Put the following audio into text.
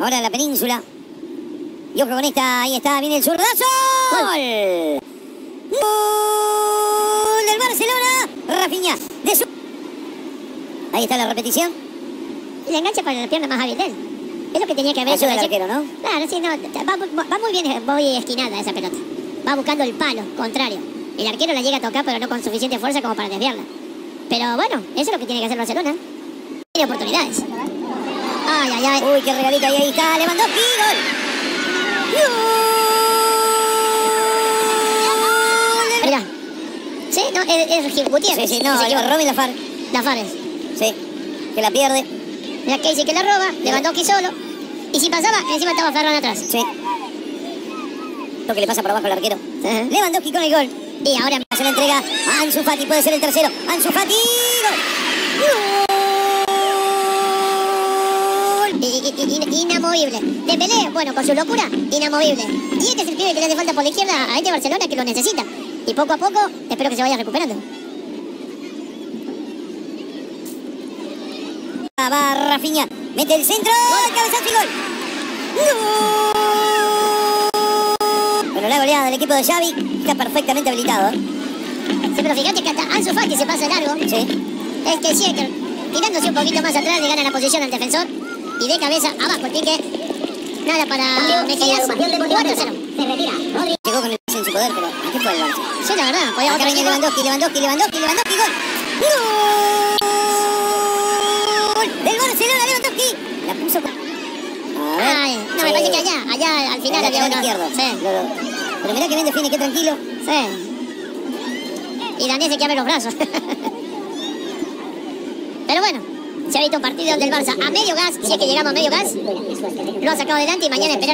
Ahora la península. Y ojo con esta, ahí está, viene el zurdazo. ¡Gol! ¡Gol del Barcelona! Rafinha, de su... Ahí está la repetición. Y le engancha para la pierna más hábil de él. Es lo que tenía que haber hecho. Recién. arquero, ¿no? Claro, sí, no, va, va muy bien, muy esquinada esa pelota. Va buscando el palo, contrario. El arquero la llega a tocar, pero no con suficiente fuerza como para desviarla. Pero bueno, eso es lo que tiene que hacer Barcelona. Tiene oportunidades. Ay, ay, ay. Uy, qué regalito, ahí, ahí está, Lewandowski, gol. ¡Gol! Mirá. Sí, no, es, es Gutiérrez. Sí, sí, no, Se. Robin Lafar. La Fares. Sí, que la pierde. Mira Casey que la roba, Lewandowski solo. Y si pasaba, encima estaba Ferran atrás. Sí. Lo que le pasa por abajo al arquero. Ajá. Lewandowski con el gol. Y ahora Se la entrega a Ansu Fati, puede ser el tercero. Ansu Fati, gol. Inamovible. Dembélé, bueno, con su locura, inamovible. Y este es el pibe que le hace falta por la izquierda a este Barcelona que lo necesita. Y poco a poco, espero que se vaya recuperando. Va Rafinha, mete el centro, cabezazo y gol. ¡Gol! Bueno, la goleada del equipo de Xavi está perfectamente habilitado. ¿eh? Sí, pero fíjate que hasta Ansu Fati se pasa largo. Sí. Es que sí, es que tirándose un poquito más atrás le gana la posición al defensor. Y de cabeza abajo el pique. Nada para Mejías. 4-0. Se retira. Rodri. Llegó con el en su poder, pero aquí fue el Barça. Sí, la verdad. Podía Acá viene. Lewandowski, Lewandowski, Lewandowski, Lewandowski, gol. ¡Gol! Del Barcelona, Lewandowski. La puso con... A. Ay, no, me parece que allá, allá al final había uno. izquierdo. Sí, Pero mirá que bien define, qué tranquilo. sí. Y Danés se que abre los brazos. Pero bueno, se ha visto un partido del Barça a medio gas, si es que llegamos a medio gas, lo ha sacado adelante y mañana esperar.